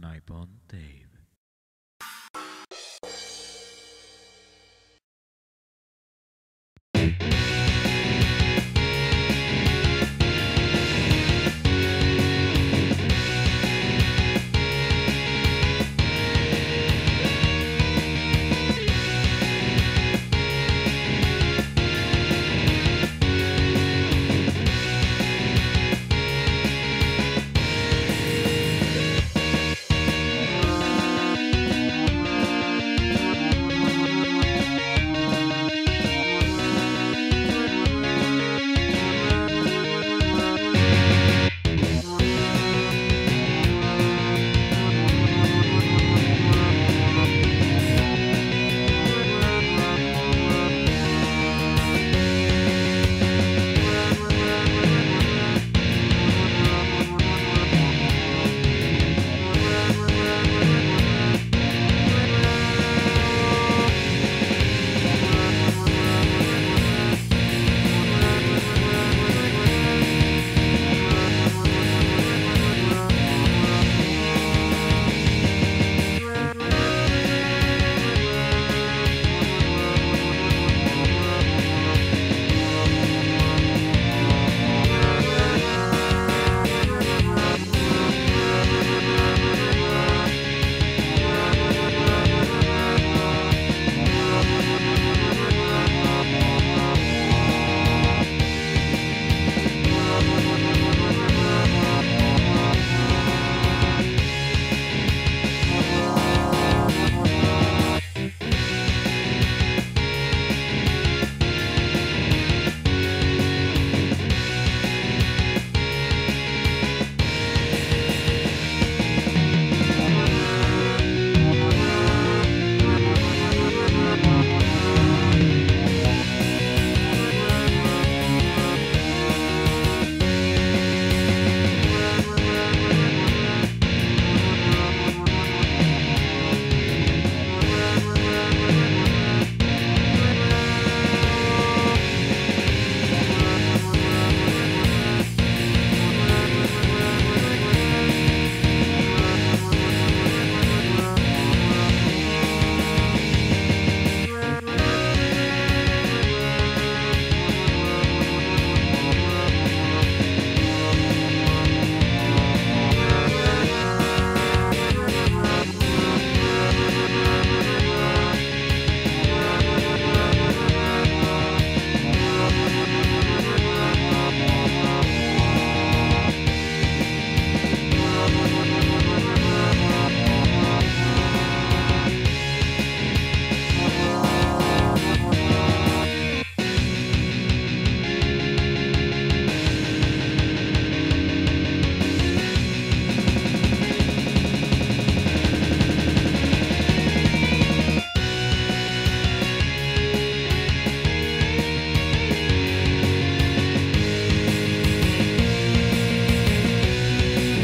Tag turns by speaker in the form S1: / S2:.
S1: Nippon Dave.